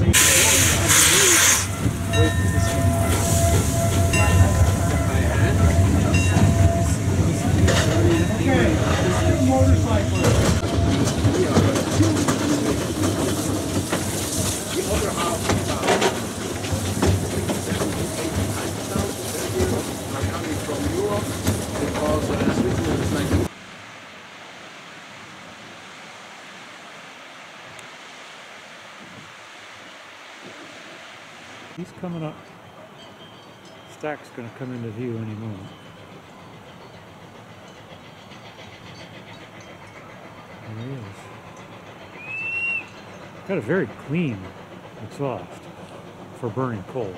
Right. He's coming up. Stack's going to come into view any moment. There he is. Got a very clean exhaust for burning coal.